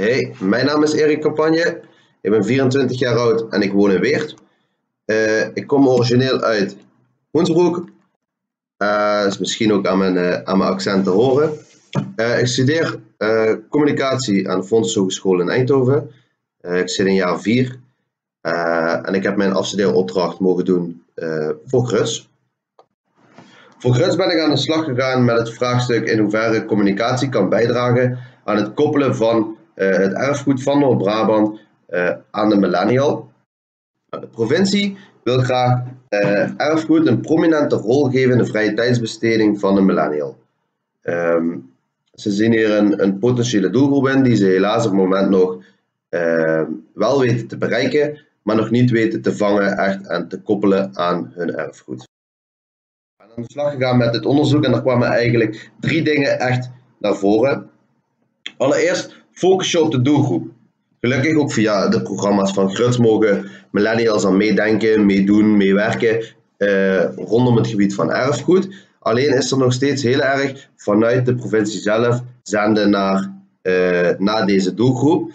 Hey, mijn naam is Erik Campagne. Ik ben 24 jaar oud en ik woon in Weert. Uh, ik kom origineel uit Hoensbroek. Uh, is misschien ook aan mijn, uh, aan mijn accent te horen. ik studeer communicatie aan de Fonds Hogeschool in Eindhoven. ik zit in jaar 4. en ik heb mijn afstudeeropdracht mogen doen voor Gruts. Voor Gruts ben ik aan de slag gegaan met het vraagstuk in hoeverre communicatie kan bijdragen aan het koppelen van eh, het erfgoed van Noord-Brabant eh, aan de millennial. Nou, de provincie wil graag eh, erfgoed een prominente rol geven in de vrije tijdsbesteding van de millennial. Um, ze zien hier een, een, potentiële doelgroep in die ze helaas op het moment nog wel weten te bereiken, maar nog niet weten te vangen echt en te koppelen aan hun erfgoed. We zijn aan de slag gegaan met dit onderzoek en er kwamen eigenlijk drie dingen echt naar voren. Allereerst focus je op de doelgroep. Gelukkig ook via de programma's van Gruts mogen millennials aan meedenken, meedoen, meewerken uh, rondom het gebied van erfgoed. Alleen is er nog steeds heel erg vanuit de provincie zelf zenden naar, uh, naar deze doelgroep.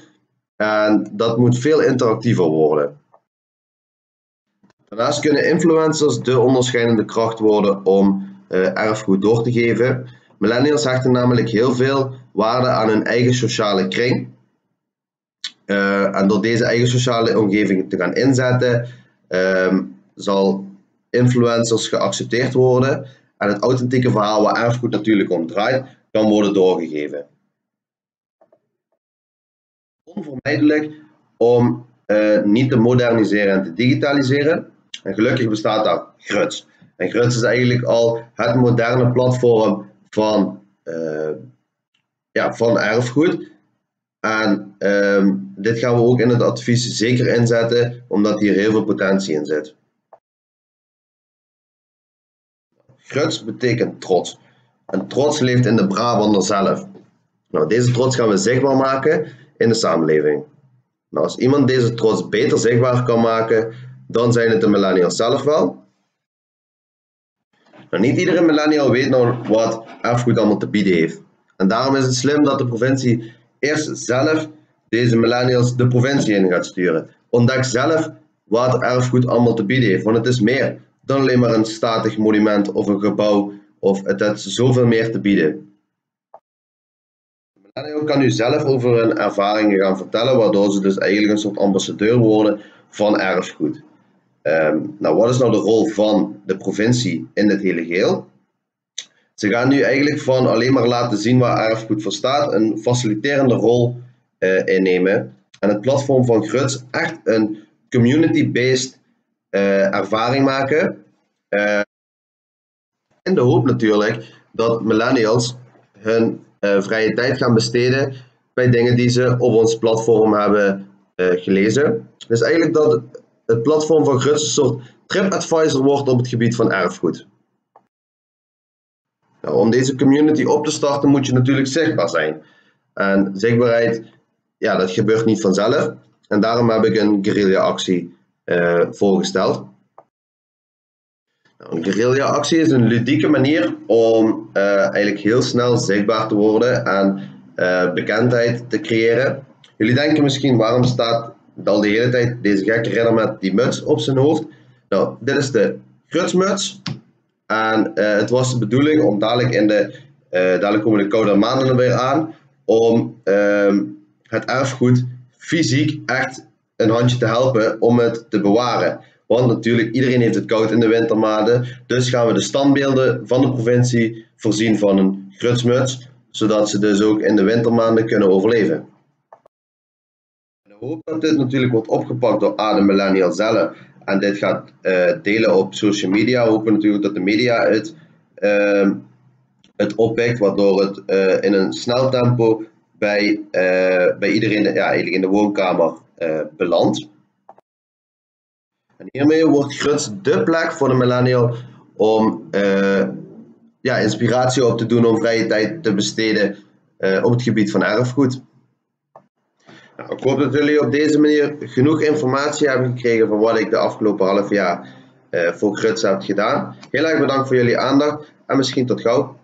En dat moet veel interactiever worden. Daarnaast kunnen influencers de onderscheidende kracht worden om uh, erfgoed door te geven. Millennials hechten namelijk heel veel waarde aan hun eigen sociale kring. Uh, en door deze eigen sociale omgeving te gaan inzetten, um, zal influencers geaccepteerd worden en het authentieke verhaal waar erfgoed natuurlijk om draait, kan worden doorgegeven. Onvermijdelijk om uh, niet te moderniseren en te digitaliseren. En gelukkig bestaat daar Gruts. En Gruts is eigenlijk al het moderne platform van uh, ja, van erfgoed. En um, dit gaan we ook in het advies zeker inzetten, omdat hier heel veel potentie in zit. Gruts betekent trots. En trots leeft in de Brabander zelf. Nou, deze trots gaan we zichtbaar maken in de samenleving. Nou, als iemand deze trots beter zichtbaar kan maken, dan zijn het de millennials zelf wel. Nou, niet iedere millennial weet nou wat erfgoed allemaal te bieden heeft. En daarom is het slim dat de provincie eerst zelf deze millennials de provincie in gaat sturen. Ontdek zelf wat erfgoed allemaal te bieden heeft, want het is meer dan alleen maar een statig monument of een gebouw, of het heeft zoveel meer te bieden. De millennial kan u zelf over hun ervaringen gaan vertellen, waardoor ze dus eigenlijk een soort ambassadeur worden van erfgoed. Um, nou, wat is nou de rol van de provincie in dit hele geheel? Ze gaan nu eigenlijk van alleen maar laten zien waar erfgoed voor staat, een faciliterende rol uh, innemen. En het platform van Gruts echt een community-based uh, ervaring maken. Uh, in de hoop natuurlijk dat millennials hun vrije tijd gaan besteden bij dingen die ze op ons platform hebben gelezen. Dus eigenlijk dat het platform van Gruts een soort TripAdvisor wordt op het gebied van erfgoed. Nou, om deze community op te starten moet je natuurlijk zichtbaar zijn. En zichtbaarheid, ja, dat gebeurt niet vanzelf. En daarom heb ik een guerrilla-actie uh, voorgesteld. Nou, een guerrilla-actie is een ludieke manier om uh, eigenlijk heel snel zichtbaar te worden en uh, bekendheid te creëren. Jullie denken misschien, waarom staat al de hele tijd deze gekke redder met die muts op zijn hoofd? Nou, dit is de grutsmuts. En uh, het was de bedoeling om dadelijk in de, uh, dadelijk komen de koude maanden er weer aan, om uh, het erfgoed fysiek echt een handje te helpen om het te bewaren. Want natuurlijk, iedereen heeft het koud in de wintermaanden. Dus gaan we de standbeelden van de provincie voorzien van een grutsmuts, zodat ze dus ook in de wintermaanden kunnen overleven. Ik hoop dat dit natuurlijk wordt opgepakt door A, de millennial zelf en dit gaat uh, delen op social media. We hopen natuurlijk dat de media het, uh, het oppikt, waardoor het uh, in een snel tempo bij, eh, bij iedereen ja, eigenlijk in de woonkamer belandt. Hiermee wordt Gruts de plek voor de millennial om ja, inspiratie op te doen om vrije tijd te besteden op het gebied van erfgoed. Nou, ik hoop dat jullie op deze manier genoeg informatie hebben gekregen van wat ik de afgelopen half jaar uh, voor Gruts heb gedaan. Heel erg bedankt voor jullie aandacht en misschien tot gauw.